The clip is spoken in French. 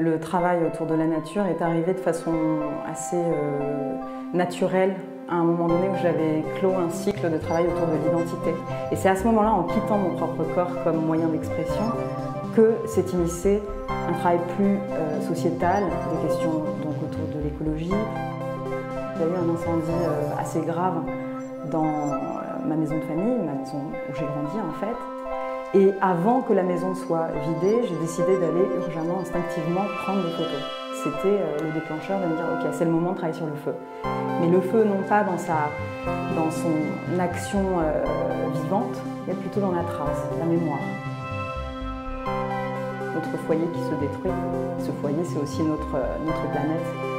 Le travail autour de la nature est arrivé de façon assez euh, naturelle à un moment donné où j'avais clos un cycle de travail autour de l'identité. Et c'est à ce moment-là, en quittant mon propre corps comme moyen d'expression, que s'est initié un travail plus euh, sociétal, des questions donc, autour de l'écologie. Il y a eu un incendie euh, assez grave dans ma maison de famille, ma maison où j'ai grandi en fait. Et avant que la maison soit vidée, j'ai décidé d'aller urgemment, instinctivement prendre des photos. C'était le déclencheur de me dire ok c'est le moment de travailler sur le feu. Mais le feu non pas dans, sa, dans son action vivante, mais plutôt dans la trace, la mémoire notre foyer qui se détruit. Ce foyer, c'est aussi notre, notre planète.